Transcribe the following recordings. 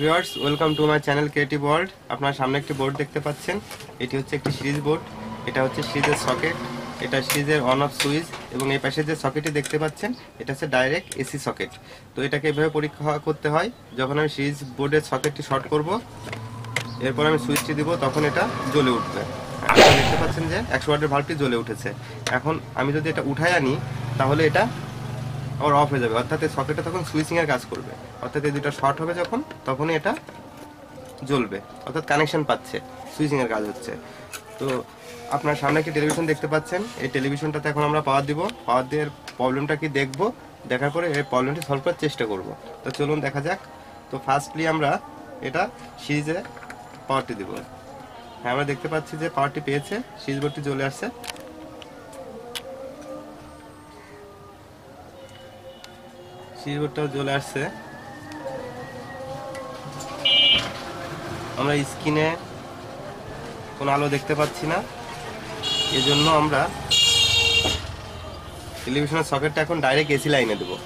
Viewers welcome to my channel creative world আপনার সামনে একটি বোর্ড দেখতে পাচ্ছেন। এটি হচ্ছে একটি সিরিজ বোর্ড এটা হচ্ছে সিরিজের সকেট এটা সিরিজের অন অফ সুইচ এবং এই পাশে যে সকেটটি দেখতে পাচ্ছেন, এটা হচ্ছে ডাইরেক্ট এসি সকেট তো এটাকে এভাবে পরীক্ষা করতে হয়। যখন আমি সিরিজ বোর্ডের সকেটটি শর্ট করব, এরপর আমি সুইচটি দিব, তখন এটা জ্বলে উঠবে। আপনারা দেখতে পাচ্ছেন যে একশো ওয়াটের ভাল্বটি জ্বলে উঠেছে। এখন আমি যদি এটা উঠায় আনি, তাহলে এটা আবার অফ হয়ে যাবে। অর্থাৎ এই সকেটটা তখন সুইচিং এর কাজ করবে। অর্থাৎ এই দুটো শর্ট হবে যখন, তখনই এটা জ্বলবে। অর্থাৎ কানেকশন পাচ্ছে সুইচিং এর কাজ হচ্ছে। তো আপনার সামনে একটি টেলিভিশন দেখতে পাচ্ছেন। এই টেলিভিশনটাতে এখন আমরা পাওয়ার দিব। পাওয়ার দিয়ে প্রবলেমটা কি দেখব? দেখার পরে এই প্রবলেমটি সলভ করার চেষ্টা করব। তো চলুন দেখা যাক। তো ফার্স্টলি আমরা এটা সিরিজে পাওয়ারটি দিব। হ্যাঁ আমরা দেখতে পাচ্ছি যে পাওয়ারটি পেয়েছে। সিরিজ বোর্ডটি চলে আসছে। সিরিজবোর্ডটাও চলে আসছে। আমরা স্ক্রিনে কোনো আলো দেখতে পাচ্ছি না। এজন্য আমরা টেলিভিশনের সকেটটা এখন ডাইরেক্ট এসি লাইনে দেবো।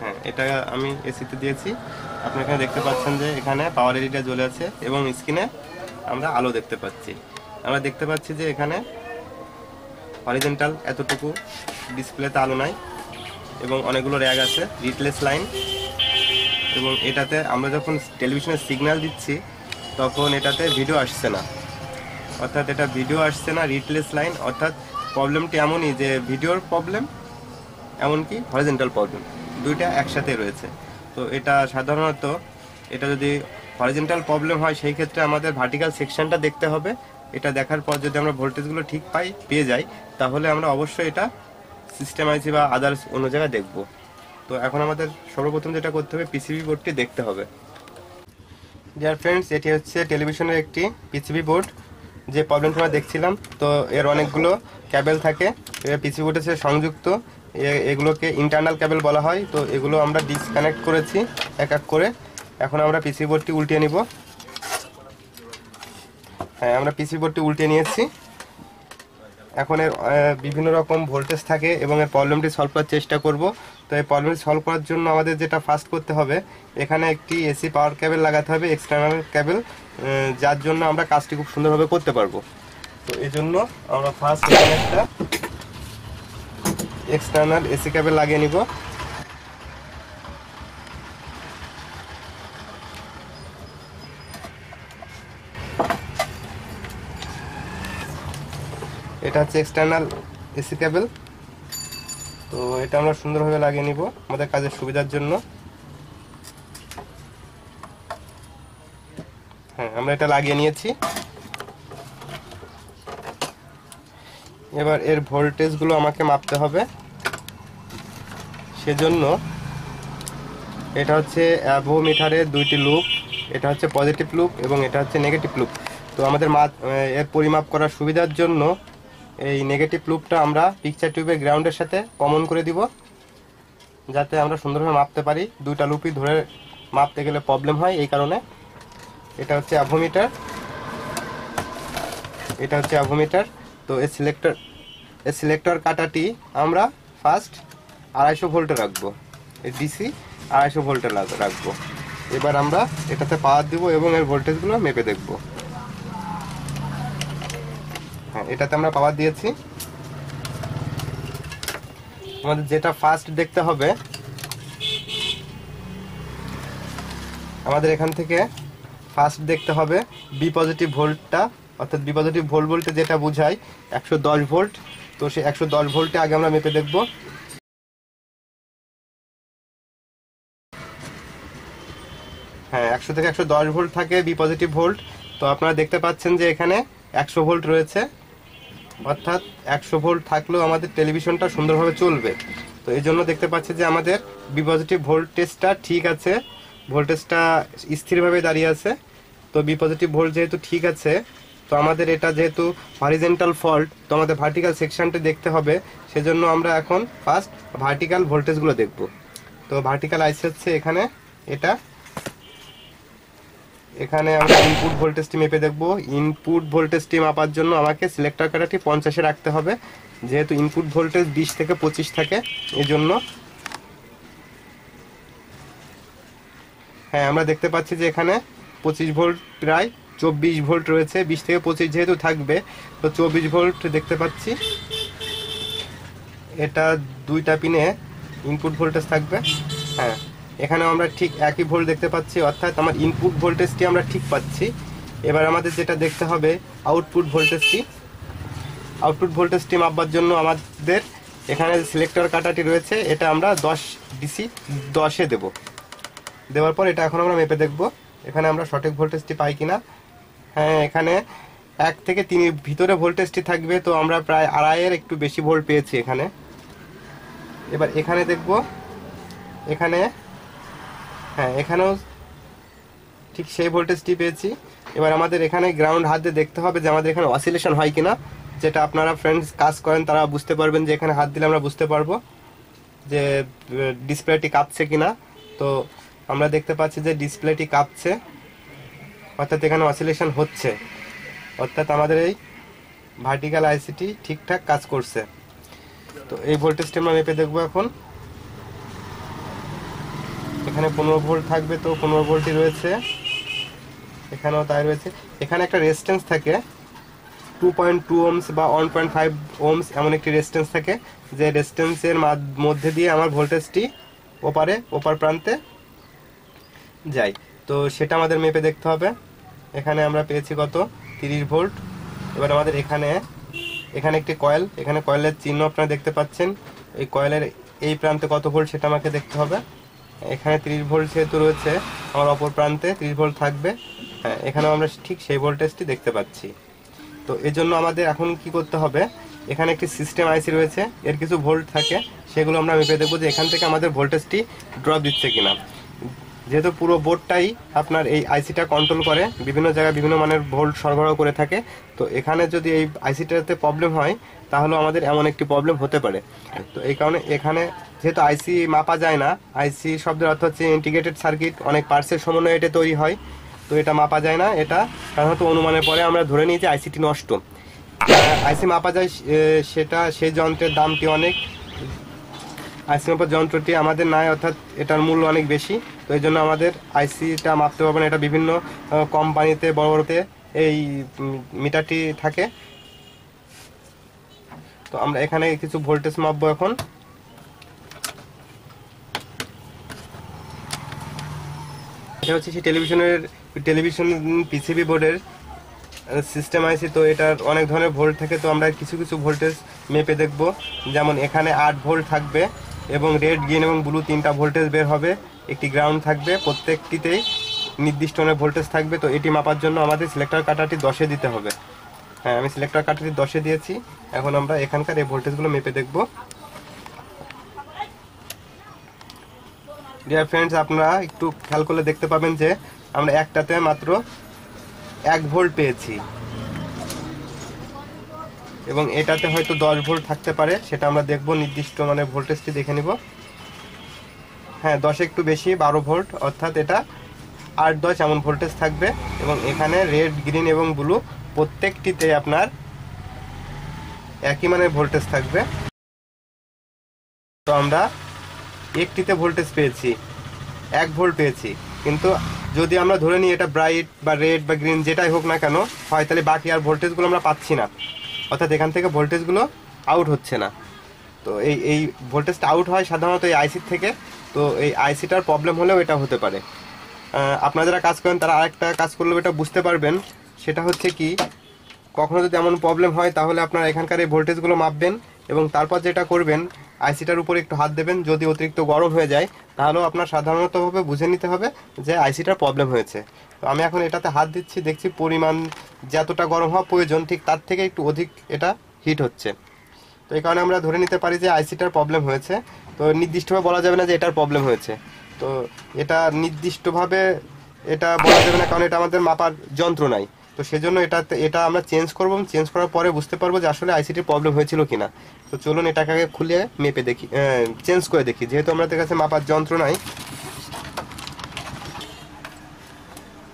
হ্যাঁ এটা আমি এসিতে দিয়েছি। আপনি এখানে দেখতে পাচ্ছেন যে এখানে পাওয়ার এরিটা জ্বলে আছে এবং স্ক্রিনে আমরা আলো দেখতে পাচ্ছি। আমরা দেখতে পাচ্ছি যে এখানে হরিজেন্টাল এতটুকু ডিসপ্লেতে আলো নাই, এবং অনেকগুলো র্যাগ আছে রিটলেস লাইন এবং এটাতে আমরা যখন টেলিভিশনের সিগন্যাল দিচ্ছি, তখন এটাতে ভিডিও আসছে না। অর্থাৎ এটা ভিডিও আসছে না রিটলেস লাইন অর্থাৎ প্রবলেমটি এমনই যে ভিডিওর প্রবলেম এমনকি হরিজেন্টাল প্রবলেম দুইটা একসাথে রয়েছে। তো এটা সাধারণত, এটা যদি হরিজেন্টাল প্রবলেম হয়, সেই ক্ষেত্রে আমাদের ভার্টিক্যাল সেকশনটা দেখতে হবে এটা দেখার পর যদি আমরা ভোল্টেজগুলো ঠিক পাই, পেয়ে যাই, তাহলে আমরা অবশ্যই এটা সিস্টেম আইসি বা আদার্স অন্য জায়গায় দেখব। তো এখন আমাদের সর্বপ্রথম যেটা করতে হবে পিসিবি বোর্ডটি দেখতে হবে। ডিয়ার ফ্রেন্ডস এটি হচ্ছে টেলিভিশনের একটি পিসিবি বোর্ড যে প্রবলেমটা আমরা দেখছিলাম। তো এর অনেকগুলো ক্যাবেল থাকে পিসিবি বোর্ডের সাথে সংযুক্ত। এগুলোকে ইন্টারনাল ক্যাবেল বলা হয়। তো এগুলো আমরা ডিসকানেক্ট করেছি, এক এক করে। এখন আমরা পিসিবি বোর্ডটি উল্টিয়ে নিব। হ্যাঁ আমরা পিসি বোর্ডটি উল্টে নিয়েছি। এখন এর বিভিন্ন রকম ভোল্টেজ থাকে এবং এর প্রবলেমটি সলভ করার চেষ্টা করব। তো এই প্রবলেমটি সলভ করার জন্য আমাদের যেটা ফার্স্ট করতে হবে, এখানে একটি এসি পাওয়ার কেবল লাগাতে হবে এক্সটার্নাল কেবল যার জন্য আমরা কাজটি খুব সুন্দরভাবে করতে পারব। তো এই জন্য আমরা ফার্স্ট এখানে একটা এক্সটার্নাল এসি কেবল লাগিয়ে নিব। এটা হচ্ছে এক্সটার্নাল এসি কেবল তো এটা আমরা সুন্দরভাবে লাগিয়ে নিব আমাদের কাজের সুবিধার জন্য। হ্যাঁ আমরা এটা লাগিয়ে নিয়েছি। এবার এর ভোল্টেজগুলো আমাকে মাপতে হবে। সেজন্য এটা হচ্ছে অ্যাভো অ্যাভোমিটারের দুইটি লুপ এটা হচ্ছে পজিটিভ লুপ এবং এটা হচ্ছে নেগেটিভ লুপ তো আমাদের এর পরিমাপ করার সুবিধার জন্য এই নেগেটিভ লুপটা আমরা পিকচার টিউবের গ্রাউন্ডের সাথে কমন করে দিব, যাতে আমরা সুন্দরভাবে মাপতে পারি। দুইটা লুপই ধরে মাপতে গেলে প্রবলেম হয় এই কারণে। এটা হচ্ছে অ্যাভোমিটার এটা হচ্ছে অ্যাভোমিটার তো এই সিলেক্টর এই সিলেক্টর কাটাটি আমরা ফার্স্ট আড়াইশো ভোল্টে রাখব, এই ডিসি আড়াইশো ভোল্টে রাখব। এবার আমরা এটাতে পাওয়ার দিব এবং এর ভোল্টেজগুলো মেপে দেখব। এটাতে আমরা পাওয়ার দিয়েছি। আমাদের যেটা ফার্স্ট দেখতে হবে, আমাদের এখান থেকে ফার্স্ট দেখতে হবে বি পজিটিভ ভোল্টটা অর্থাৎ বি পজিটিভ ভোল্ট বলতে যেটা বোঝায় একশো দশ ভোল্ট তো সেই একশো দশ ভোল্টে আগে আমরা মেপে দেখব। হ্যাঁ একশো থেকে একশো দশ ভোল্ট থাকে বি পজিটিভ ভোল্ট তো আপনারা দেখতে পাচ্ছেন যে এখানে একশো ভোল্ট রয়েছে। অর্থাৎ একশো ভোল্ট থাকলেও আমাদের টেলিভিশনটা সুন্দরভাবে চলবে। তো এই জন্য দেখতে পাচ্ছি যে আমাদের বি পজিটিভ ভোল্টেজটা ঠিক আছে। ভোল্টেজটা স্থিরভাবে দাঁড়িয়ে আছে। তো বি পজিটিভ ভোল্ট যেহেতু ঠিক আছে, তো আমাদের এটা যেহেতু হরিজেন্টাল ফল্ট তো আমাদের ভার্টিক্যাল সেকশনটা দেখতে হবে। সেজন্য আমরা এখন ফার্স্ট ভার্টিক্যাল ভোল্টেজগুলো দেখব। তো ভার্টিক্যাল আইসি হচ্ছে এখানে, এটা এখানে আমরা ইনপুট ভোল্টেজটি মেপে দেখব। ইনপুট ভোল্টেজটি মাপার জন্য আমাকে সিলেক্টর কাটাটি পঞ্চাশে রাখতে হবে। যেহেতু ইনপুট ভোল্টেজ বিশ থেকে পঁচিশ থাকে এই জন্য হ্যাঁ আমরা দেখতে পাচ্ছি যে এখানে পঁচিশ ভোল্ট প্রায় চব্বিশ ভোল্ট রয়েছে। বিশ থেকে পঁচিশ যেহেতু থাকবে, তো চব্বিশ ভোল্ট দেখতে পাচ্ছি। এটা দুইটা পিনে ইনপুট ভোল্টেজ থাকবে। হ্যাঁ এখানে আমরা ঠিক একই ভোল্ট দেখতে পাচ্ছি, অর্থাৎ আমার ইনপুট ভোল্টেজটি আমরা ঠিক পাচ্ছি। এবার আমাদের যেটা দেখতে হবে আউটপুট ভোল্টেজটি আউটপুট ভোল্টেজটি মাপবার জন্য আমাদের এখানে সিলেক্টর কাটাটি রয়েছে, এটা আমরা দশ ডিসি দশে দেব। দেওয়ার পর এটা এখন আমরা মেপে দেখব, এখানে আমরা সঠিক ভোল্টেজটি পাই কিনা। হ্যাঁ এখানে এক থেকে তিনের ভিতরে ভোল্টেজটি থাকবে, তো আমরা প্রায় আড়াইয়ের একটু বেশি ভোল্ট পেয়েছি এখানে। এবার এখানে দেখব, এখানে হ্যাঁ এখানেও ঠিক সেই ভোল্টেজটি পেয়েছি। এবার আমাদের এখানে গ্রাউন্ড হাত দিয়ে দেখতে হবে যে আমাদের এখানে অসিলেশন হয় কিনা। যেটা আপনারা ফ্রেন্ডস কাজ করেন, তারা বুঝতে পারবেন যে এখানে হাত দিলে আমরা বুঝতে পারব যে ডিসপ্লেটি কাঁপছে কিনা। তো আমরা দেখতে পাচ্ছি যে ডিসপ্লেটি কাঁপছে, অর্থাৎ এখানে অসিলেশন হচ্ছে। অর্থাৎ আমাদের এই ভার্টিক্যাল আইসিটি ঠিকঠাক কাজ করছে। তো এই ভোল্টেজটি আমরা মেপে দেখব এখন। এখানে পনেরো ভোল্ট থাকবে তো পনেরো ভোল্টই রয়েছে। এখানেও তাই রয়েছে। এখানে একটা রেজিস্ট্যান্স থাকে। টু পয়েন্ট টু ওমস বা ওয়ান পয়েন্ট ফাইভ ওমস এমন একটি রেজিস্ট্যান্স থাকে। যে রেজিস্ট্যান্সের মধ্যে দিয়ে আমার ভোল্টেজটি ওপারে, ওপার প্রান্তে যায়। তো সেটা আমাদের মেপে দেখতে হবে। এখানে আমরা পেয়েছি কত? তিরিশ ভোল্ট। এবার আমাদের এখানে এখানে একটি কয়েল এখানে কয়েলের চিহ্ন আপনারা দেখতে পাচ্ছেন। এই কয়েলের এই প্রান্তে কত ভোল্ট সেটা আমাকে দেখতে হবে। এখানে তিরিশ ভোল্ট যেহেতু রয়েছে, আমার অপর প্রান্তে তিরিশ ভোল্ট থাকবে। হ্যাঁ এখানেও আমরা ঠিক সেই ভোল্টেজটি দেখতে পাচ্ছি। তো এর জন্য আমাদের এখন কি করতে হবে? এখানে একটি সিস্টেম আইসি রয়েছে, এর কিছু ভোল্ট থাকে, সেগুলো আমরা মেপে দেখব যে এখান থেকে আমাদের ভোল্টেজটি ড্রপ দিচ্ছে কিনা। যেহেতু পুরো বোর্ডটাই আপনার এই আইসিটা কন্ট্রোল করে, বিভিন্ন জায়গায় বিভিন্ন মানের ভোল্ট সরবরাহ করে থাকে, তো এখানে যদি এই আইসিটাতে প্রবলেম হয়, তাহলে আমাদের এমন একটি প্রবলেম হতে পারে। তো এই কারণে এখানে যেহেতু আইসি মাপা যায় না আইসি শব্দের অর্থ হচ্ছে ইন্টিগ্রেটেড সার্কিট অনেক পার্সের সমন্বয়ে এটা তৈরি হয়, তো এটা মাপা যায় না এটা। সাধারণত অনুমানের পরে আমরা ধরে নিই যে আইসিটি নষ্ট। আইসি মাপা যায় সেটা সেই যন্ত্রের দামটি অনেক। আইসি মাপার যন্ত্রটি আমাদের নাই, অর্থাৎ এটার মূল্য অনেক বেশি। তো এই জন্য আমাদের আইসিটা মাপতে পারব না, এটা বিভিন্ন কোম্পানিতে, বড় বড়তে এই মিটারটি থাকে। তো আমরা এখানে কিছু ভোল্টেজ মাপবো এখন। এটা হচ্ছে সেই টেলিভিশনের, টেলিভিশন, পিসিবি বোর্ডের সিস্টেম আইসি, তো এটার অনেক ধরনের ভোল্ট থাকে, তো আমরা কিছু কিছু ভোল্টেজ মেপে দেখব। যেমন এখানে আট ভোল্ট থাকবে এবং রেড, গ্রিন এবং ব্লু তিনটা ভোল্টেজ বের হবে। একটি গ্রাউন্ড থাকবে, প্রত্যেকটিতেই নির্দিষ্ট অনেক ভোল্টেজ থাকবে, তো এটি মাপার জন্য আমাদের সিলেক্টর কাটাটি দশে দিতে হবে। হ্যাঁ আমি সিলেক্টর কাটাটি দশে দিয়েছি। এখন আমরা এখানকার এই ভোল্টেজগুলো মেপে দেখব। ডিয়ার ফ্রেন্ডস আপনারা একটু খেয়াল করলে দেখতে পাবেন যে আমরা একটাতে মাত্র এক ভোল্ট পেয়েছি। এবং এটাতে হয়তো দশ ভোল্ট থাকতে পারে, সেটা আমরা দেখব। নির্দিষ্ট মানে ভোল্টেজটি দেখে নিব। হ্যাঁ দশ একটু বেশি, বারো ভোল্ট, অর্থাৎ এটা আট দশ এমন ভোল্টেজ থাকবে। এবং এখানে রেড, গ্রিন এবং ব্লু প্রত্যেকটিতে আপনার একই মানের ভোল্টেজ থাকবে। তো আমরা একটিতে ভোল্টেজ পেয়েছি, এক ভোল্ট পেয়েছি। কিন্তু যদি আমরা ধরে নিই এটা ব্রাইট বা রেড বা গ্রিন যেটাই হোক না কেন, হয় তাহলে বাকি আর ভোল্টেজগুলো আমরা পাচ্ছি না। অর্থাৎ এখান থেকে ভোল্টেজগুলো আউট হচ্ছে না। তো এই এই ভোল্টেজটা আউট হয় সাধারণত এই আইসির থেকে, তো এই আইসিটার প্রবলেম হলেও এটা হতে পারে। আপনারা যারা কাজ করেন, তারা আরেকটা কাজ করলেও এটা বুঝতে পারবেন। সেটা হচ্ছে কি, কখনো যদি এমন প্রবলেম হয়, তাহলে আপনারা এখানকার এই ভোল্টেজগুলো মাপবেন এবং তারপর যেটা করবেন আইসিটার উপরে একটু হাত দেবেন, যদি অতিরিক্ত গরম হয়ে যায়, তাহলেও আপনার সাধারণতভাবে বুঝে নিতে হবে যে আইসিটার প্রবলেম হয়েছে। তো আমি এখন এটাতে হাত দিচ্ছি, দেখছি পরিমাণ যতটা গরম হওয়া প্রয়োজন, ঠিক তার থেকে একটু অধিক এটা হিট হচ্ছে। তো এই কারণে আমরা ধরে নিতে পারি যে আইসিটার প্রবলেম হয়েছে। তো নির্দিষ্টভাবে বলা যাবে না যে এটার প্রবলেম হয়েছে। তো এটা নির্দিষ্টভাবে এটা বলা যাবে না, কারণ এটা আমাদের মাপার যন্ত্র নাই। তো সেজন্য এটাতে, এটা আমরা চেঞ্জ করব, চেঞ্জ করার পরে বুঝতে পারব যে আসলে আইসিটির প্রবলেম হয়েছিল কিনা। তো চলুন এটাকে খুলে মেপে দেখি চেঞ্জ করে দেখি। যেহেতু আমাদের কাছে মাপার যন্ত্র নাই।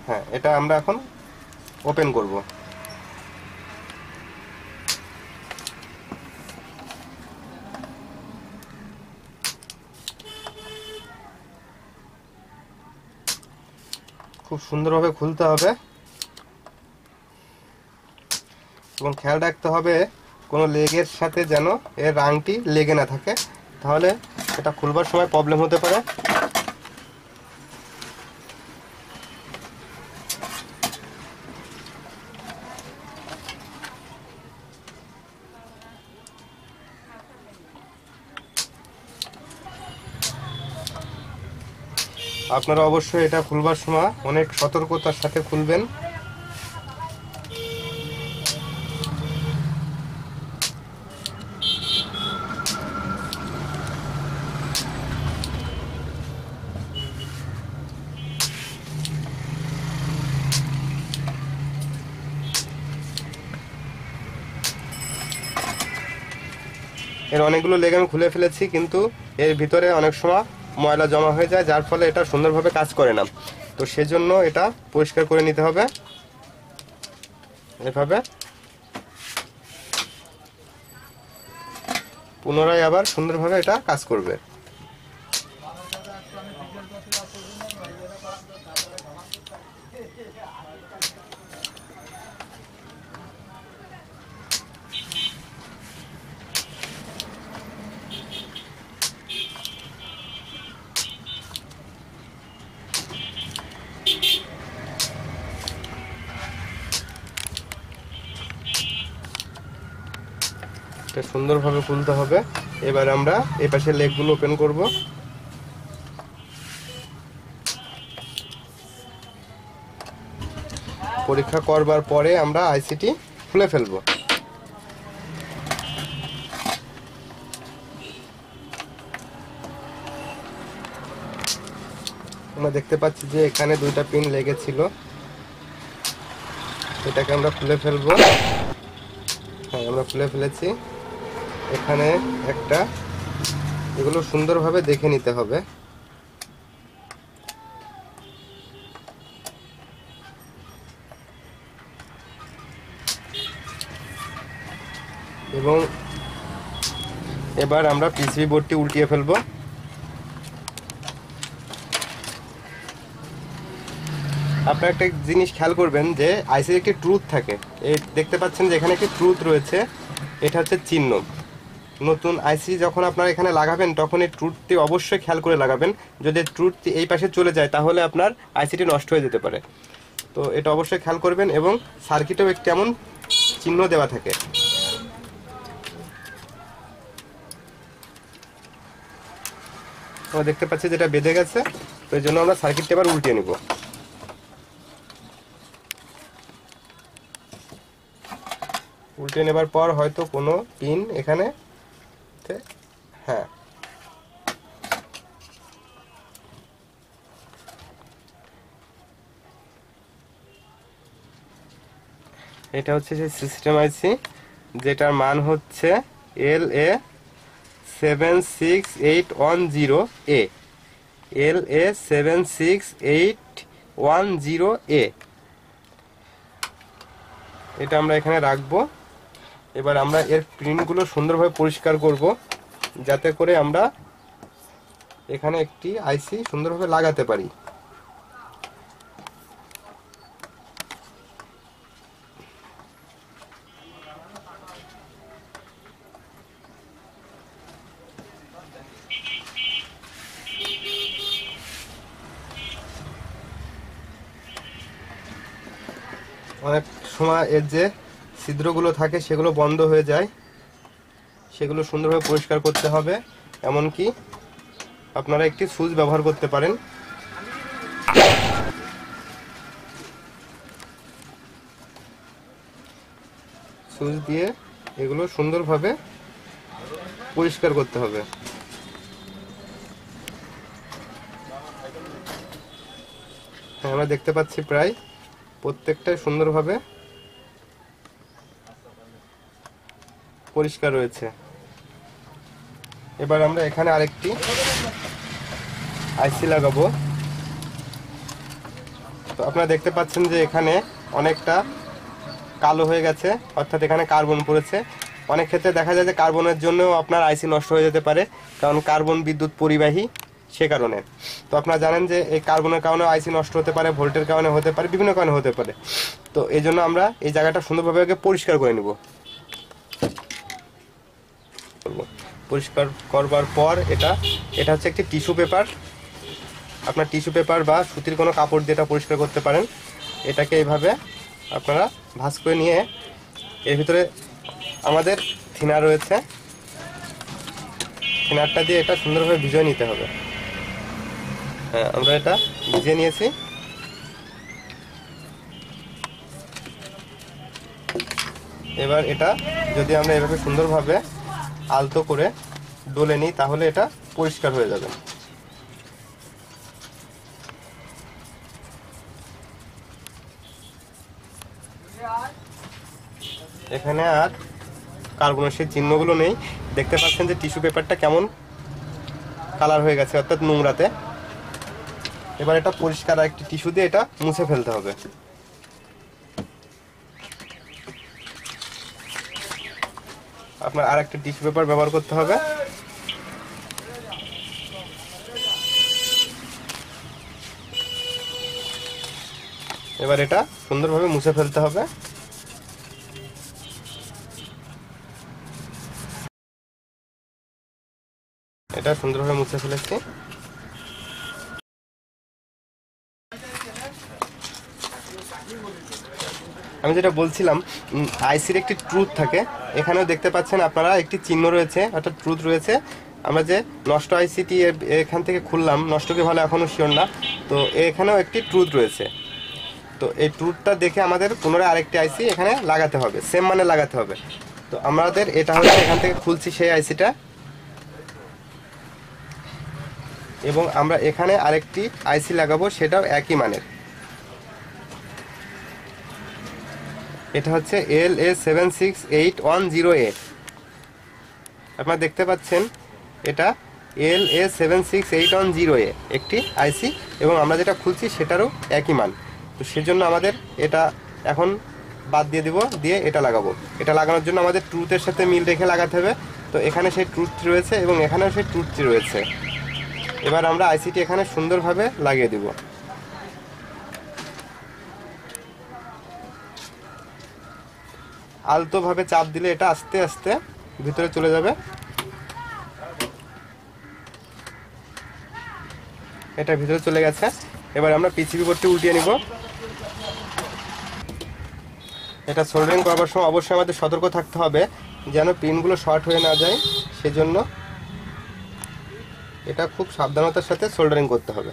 হ্যাঁ এটা আমরা এখন ওপেন করব। খুব সুন্দরভাবে খুলতে হবে। এবং খেয়াল রাখতে হবে কোনো লেগের সাথে যেন এর রাংটি লেগে না থাকে, তাহলে এটা খুলবার সময় প্রবলেম হতে পারে। আপনারা অবশ্যই এটা খুলবার সময় অনেক সতর্কতার সাথে খুলবেন। এর অনেকগুলো লেগ আমি খুলে ফেলেছি, কিন্তু এর ভিতরে অনেক সময় ময়লা জমা হয়ে যায়, যার ফলে এটা সুন্দরভাবে কাজ করে না। তো সেজন্য এটা পরিষ্কার করে নিতে হবে। এভাবে। পুনরায় আবার সুন্দরভাবে এটা কাজ করবে। সুন্দরভাবে খুলতে হবে। এবার আমরা এই পাশের লেগগুলো ওপেন করব। পরীক্ষা করবার পরে আমরা আইসিটি খুলে ফেলব। আমরা দেখতে পাচ্ছি যে এখানে দুইটা পিন লেগেছিল। এটাকে আমরা খুলে ফেলব। হ্যাঁ আমরা খুলে ফেলেছি। এখানে একটা, এগুলো সুন্দরভাবে দেখে নিতে হবে। এবং এবার আমরা পিসিবি বোর্ডটি উল্টিয়ে ফেলব। আপনারা একটা জিনিস খেয়াল করবেন যে আইসির একটি ট্রুথ থাকে। এই দেখতে পাচ্ছেন যে এখানে একটি ট্রুথ রয়েছে। এটা হচ্ছে চিহ্ন। নতুন আইসি যখন আপনারা এখানে লাগাবেন, তখন এই ট্রুথটি অবশ্যই খেয়াল করে লাগাবেন। যদি ট্রুথটি এই পাশে চলে যায়, তাহলে আপনার আইসিটি নষ্ট হয়ে যেতে পারে। তো এটা অবশ্যই খেয়াল করবেন এবং সার্কিটেও একটি এমন চিহ্ন দেওয়া থাকে। আমরা দেখতে পাচ্ছি যেটা বেঁধে গেছে, তো এই জন্য আমরা সার্কিটটা এবার উল্টিয়ে নিব। উল্টে নেবার পর হয়তো কোনো পিন এখানে তে- হ্যাঁ। এটা হচ্ছে সেই সিস্টেম আইসি যেটার মান হচ্ছে L A seven six eight one zero A L A seven six eight one zero A এটা আমরা এখানে রাখব। এবার আমরা এর প্রিন্টগুলো সুন্দরভাবে পরিষ্কার করব, যাতে করে আমরা এখানে একটি আইসি সুন্দরভাবে লাগাতে পারি। অনেক সময় এর যে ছিদ্রগুলো থাকে, সেগুলো বন্ধ হয়ে যায়। সেগুলো সুন্দরভাবে পরিষ্কার করতে হবে, এমনকি আপনারা একটি সুচ ব্যবহার করতে পারেন। সুচ দিয়ে এগুলো সুন্দরভাবে পরিষ্কার করতে হবে। হ্যাঁ আমরা দেখতে পাচ্ছি প্রায় প্রত্যেকটাই সুন্দরভাবে পরিষ্কার রয়েছে। এবার আমরা এখানে আরেকটি আইসি লাগাবো। তো আপনারা দেখতে পাচ্ছেন যে এখানে অনেকটা কালো হয়ে গেছে, অর্থাৎ এখানে কার্বন পড়েছে। অনেক ক্ষেত্রে দেখা যায় যে কার্বনের জন্যও আপনার আইসি নষ্ট হয়ে যেতে পারে, কারণ কার্বন বিদ্যুৎ পরিবাহী সে কারণে। তো আপনারা জানেন যে এই কার্বনের কারণে আইসি নষ্ট হতে পারে, ভোল্টের কারণে হতে পারে, বিভিন্ন কারণে হতে পারে। তো এই জন্য আমরা এই জায়গাটা সুন্দরভাবে পরিষ্কার করে নেব। করব। পরিষ্কার করবার পর এটা এটা হচ্ছে একটি টিস্যু পেপার। আপনার টিস্যু পেপার বা সুতির কোনো কাপড় দিয়ে এটা পরিষ্কার করতে পারেন। এটাকে এইভাবে আপনারা ভাঁজ করে নিয়ে এর ভিতরে আমাদের থিনার রয়েছে। থিনারটা দিয়ে এটা সুন্দরভাবে ভিজিয়ে নিতে হবে। হ্যাঁ আমরা এটা ভিজিয়ে নিয়েছি। এবার এটা যদি আমরা এভাবে সুন্দরভাবে আলতো করে ডলে নিই, তাহলে এটা পরিষ্কার হয়ে যাবে। এখানে আর কার্বনের চিহ্নগুলো নেই। দেখতে পাচ্ছেন যে টিস্যু পেপারটা কেমন কালার হয়ে গেছে, অর্থাৎ নোংরাতে। এবার এটা পরিষ্কার একটি টিস্যু দিয়ে এটা মুছে ফেলতে হবে। আপনার আর একটা টিস্যু পেপার ব্যবহার করতে হবে। এবার এটা সুন্দরভাবে মুছে ফেলতে হবে। এটা সুন্দরভাবে মুছে ফেলেছি। আমি যেটা বলছিলাম আইসির একটি ট্রুথ থাকে। এখানেও দেখতে পাচ্ছেন আপনারা একটি চিহ্ন রয়েছে, অর্থাৎ ট্রুথ রয়েছে। আমরা যে নষ্ট আইসিটি এখান থেকে খুললাম, নষ্ট কি ভালো এখনও শিওর না, তো এখানেও একটি ট্রুথ রয়েছে। তো এই ট্রুথটা দেখে আমাদের পুনরায় আরেকটি আইসি এখানে লাগাতে হবে সেম মানে লাগাতে হবে। তো আমাদের এটা হচ্ছে এখান থেকে খুলছি সেই আইসিটা। এবং আমরা এখানে আরেকটি আইসি লাগাবো, সেটাও একই মানের। এটা হচ্ছে L A seven six eight one zero A আপনারা দেখতে পাচ্ছেন, এটা L A seven six eight one zero A একটি আইসি এবং আমরা যেটা খুলছি সেটারও একই মান। তো সেজন্য আমাদের এটা এখন বাদ দিয়ে দিব, দিয়ে এটা লাগাবো। এটা লাগানোর জন্য আমাদের ট্রুথের সাথে মিল রেখে লাগাতে হবে। তো এখানে সেই ট্রুথটি রয়েছে, এবং এখানেও সেই ট্রুথটি রয়েছে। এবার আমরা আইসিটি এখানে সুন্দরভাবে লাগিয়ে দিব। আলতোভাবে চাপ দিলে এটা আস্তে আস্তে ভিতরে চলে যাবে। এটা ভিতরে চলে গেছে। এবার আমরা পিসিবি বোর্ডটি উল্টিয়ে নিব। এটা সোল্ডারিং করবার সময় অবশ্যই আমাদের সতর্ক থাকতে হবে, যেন পিনগুলো শর্ট হয়ে না যায়। সেজন্য এটা খুব সাবধানতার সাথে সোল্ডারিং করতে হবে।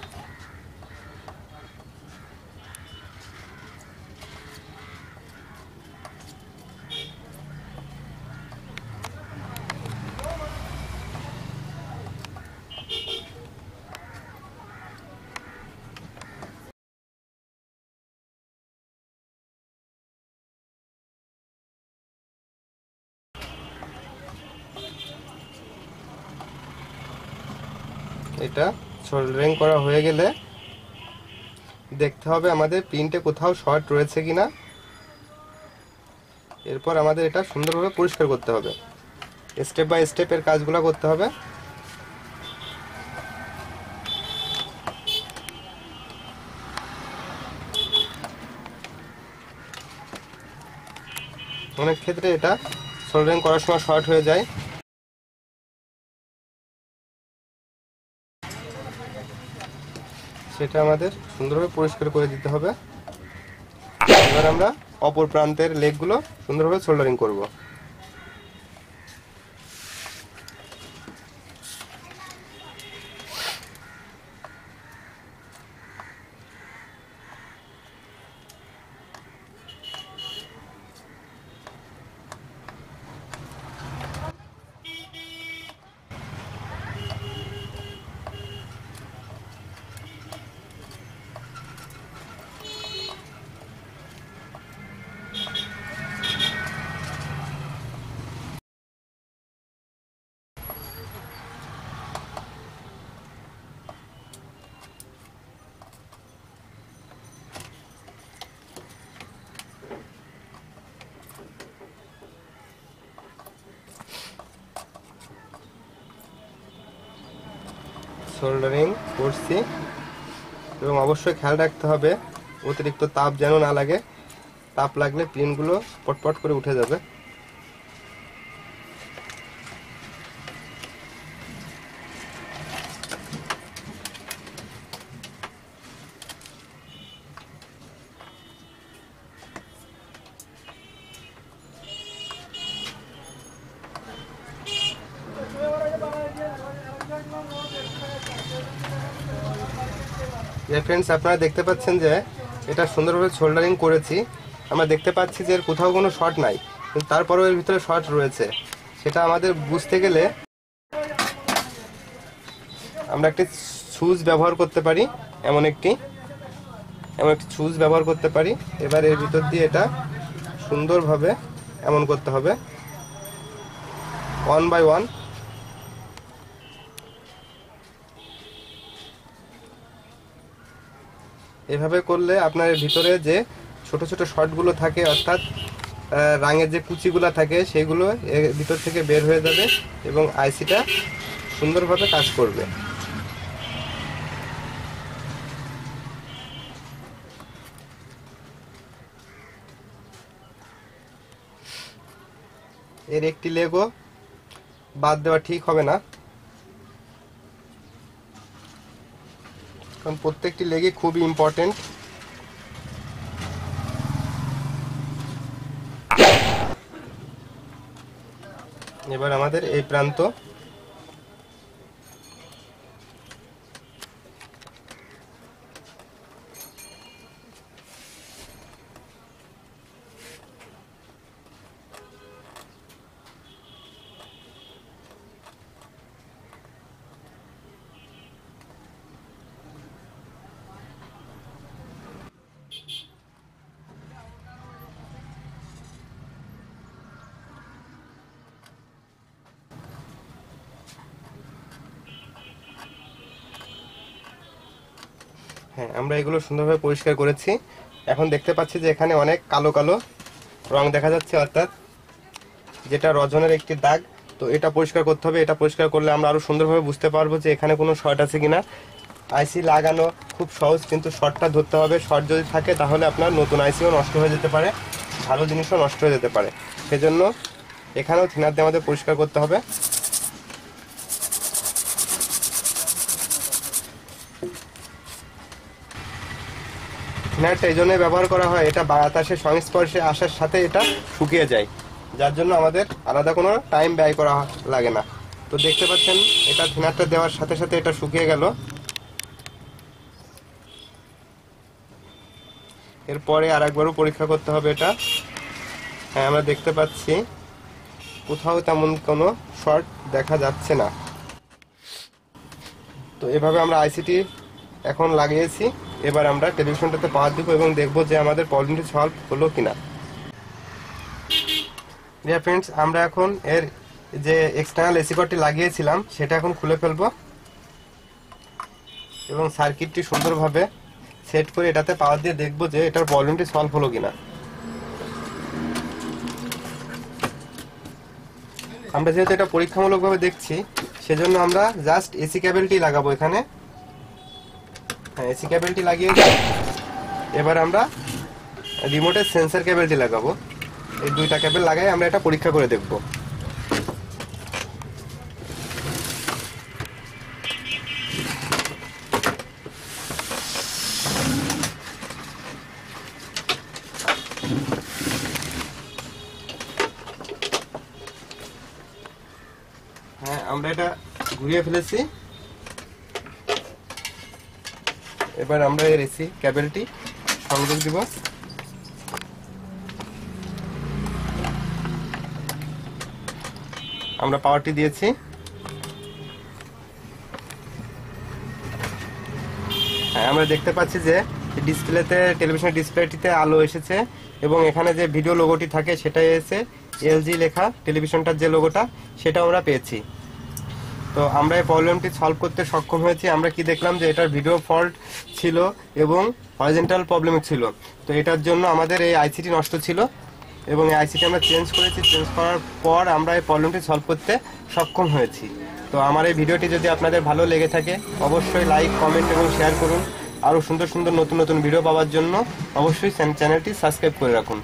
এটা সোল্ডারিং করা হয়ে গেলে দেখতে হবে আমাদের প্রিন্টে কোথাও শর্ট রয়েছে কিনা। এরপর আমাদের এটা সুন্দরভাবে পরিষ্কার করতে হবে। স্টেপ বাই স্টেপের কাজগুলো করতে হবে। অনেক ক্ষেত্রে এটা সোল্ডারিং করার সময় শর্ট হয়ে যায়। সেটা আমাদের সুন্দরভাবে পরিষ্কার করে দিতে হবে। এবার আমরা অপর প্রান্তের লেগগুলো সুন্দরভাবে সোল্ডারিং করব। সোল্ডারিং করছি। এবং অবশ্যই খেয়াল রাখতে হবে, অতিরিক্ত তাপ যেন না লাগে। তাপ লাগলে পিনগুলো পটপট করে উঠে যাবে। ফ্রেন্ডস আপনারা দেখতে পাচ্ছেন যে এটা সুন্দরভাবে সোল্ডারিং করেছি। আমরা দেখতে পাচ্ছি যে এর কোথাও কোনো শর্ট নাই, কিন্তু তারপরেও এর ভিতরে শর্ট রয়েছে। সেটা আমাদের বুঝতে গেলে আমরা একটি সুজ ব্যবহার করতে পারি, এমন একটি এমন একটি সুজ ব্যবহার করতে পারি। এবার এর ভিতর দিয়ে এটা সুন্দরভাবে এমন করতে হবে। ওয়ান বাই ওয়ান এভাবে করলে আপনার ভিতরে যে ছোট ছোট শর্টগুলো থাকে, অর্থাৎ রাঙের যে কুচিগুলো থাকে, সেগুলো ভিতর থেকে বের হয়ে যাবে এবং আইসিটা সুন্দরভাবে কাজ করবে। এর একটি লেগও বাদ দেওয়া ঠিক হবে না। কারণ প্রত্যেকটি লেগই খুবই ইম্পর্টেন্ট এবার আমাদের এই প্রান্ত। হ্যাঁ আমরা এগুলো সুন্দরভাবে পরিষ্কার করেছি। এখন দেখতে পাচ্ছি যে এখানে অনেক কালো কালো রং দেখা যাচ্ছে, অর্থাৎ যেটা রজনের একটি দাগ, তো এটা পরিষ্কার করতে হবে। এটা পরিষ্কার করলে আমরা আরও সুন্দরভাবে বুঝতে পারব যে এখানে কোনো শর্ট আছে কিনা। আইসি লাগানো খুব সহজ, কিন্তু শর্টটা ধরতে হবে। শর্ট যদি থাকে, তাহলে আপনার নতুন আইসিও নষ্ট হয়ে যেতে পারে, ভালো জিনিসও নষ্ট হয়ে যেতে পারে। সেজন্য এখানেও থিনার দিয়ে আমাদের পরিষ্কার করতে হবে। থিনারটা এই জন্যই ব্যবহার করা হয়। এটা বাতাসের সংস্পর্শে আসার সাথে এটা শুকিয়ে যায়। যার জন্য আমাদের আলাদা কোনো টাইম ব্যয় করা লাগে না। তো দেখতে পাচ্ছেন, এটা থিনারটা দেওয়ার সাথে সাথে এটা শুকিয়ে গেল। এরপরে আর একবারও পরীক্ষা করতে হবে এটা। হ্যাঁ আমরা দেখতে পাচ্ছি। কোথাও তেমন কোনো শর্ট দেখা যাচ্ছে না। তো এভাবে আমরা আইসিটি এখন লাগিয়েছি। এবার আমরা টেলিভিশনটাতে পাওয়ার দিব এবং দেখব যে আমাদের প্রবলেমটি সলভ হলো কিনা। ডিয়ার ফ্রেন্ডস আমরা এখন এর যে এক্সটার্নাল এসি কর্ডটি লাগিয়েছিলাম, সেটা এখন খুলে ফেলব। এবং সার্কিটটি সুন্দরভাবে সেট করে এটাতে পাওয়ার দিয়ে দেখব যে এটার প্রবলেমটি সলভ হলো কিনা। আমরা যেহেতু এটা পরীক্ষামূলকভাবে দেখছি, সেজন্য আমরা জাস্ট এসি কেবলটি লাগাবো এখানে। হ্যাঁ এসি কেবলটি লাগিয়েছি। এবার আমরা রিমোটের সেন্সর কেবলটি লাগাবো। এই দুইটা কেবল লাগাই, আমরা এটা পরীক্ষা করে দেখব। হ্যাঁ আমরা এটা ঘুরিয়ে ফেলেছি। এবার আমরা এর এসি কেবলটি সংযোগ দিব। আমরা পাওয়ারটি দিয়েছি। হ্যাঁ আমরা দেখতে পাচ্ছি যে ডিসপ্লেতে টেলিভিশনের ডিসপ্লেটিতে আলো এসেছে এবং এখানে যে ভিডিও লোগোটি থাকে সেটাই এসে এলজি লেখা টেলিভিশনটার যে লোগোটা সেটা আমরা পেয়েছি। তো আমরা এই প্রবলেমটি সলভ করতে সক্ষম হয়েছি। আমরা কি দেখলাম যে এটার ভিডিও ফল্ট ছিল এবং হরিজেন্টাল প্রবলেম ছিল। তো এটার জন্য আমাদের এই আইসিটি নষ্ট ছিল এবং এই আইসিটি আমরা চেঞ্জ করেছি। চেঞ্জ করার পর আমরা এই প্রবলেমটি সলভ করতে সক্ষম হয়েছি। তো আমার এই ভিডিওটি যদি আপনাদের ভালো লেগে থাকে, অবশ্যই লাইক কমেন্ট এবং শেয়ার করুন। আরও সুন্দর সুন্দর নতুন নতুন ভিডিও পাওয়ার জন্য অবশ্যই চ্যানেলটি সাবস্ক্রাইব করে রাখুন।